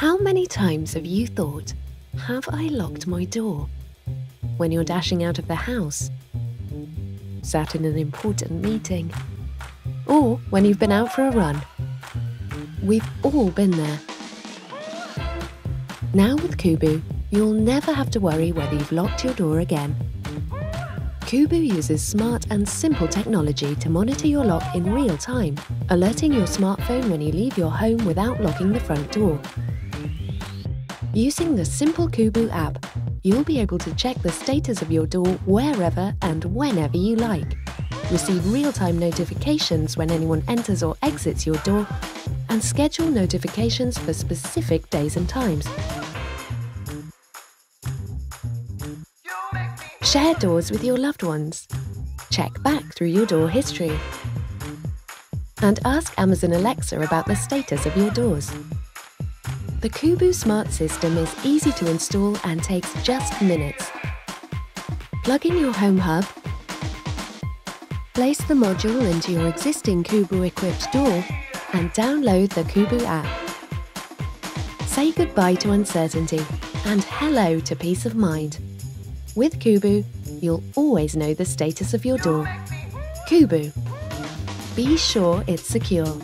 How many times have you thought, have I locked my door? When you're dashing out of the house, sat in an important meeting, or when you've been out for a run. We've all been there. Now with Kubu, you'll never have to worry whether you've locked your door again. Kubu uses smart and simple technology to monitor your lock in real time, alerting your smartphone when you leave your home without locking the front door. Using the simple Kubu app, you'll be able to check the status of your door wherever and whenever you like, receive real-time notifications when anyone enters or exits your door, and schedule notifications for specific days and times. Share doors with your loved ones. Check back through your door history. And ask Amazon Alexa about the status of your doors. The Kubu Smart System is easy to install and takes just minutes. Plug in your home hub, place the module into your existing Kubu-equipped door and download the Kubu app. Say goodbye to uncertainty and hello to peace of mind. With Kubu, you'll always know the status of your door. Kubu. Be sure it's secure.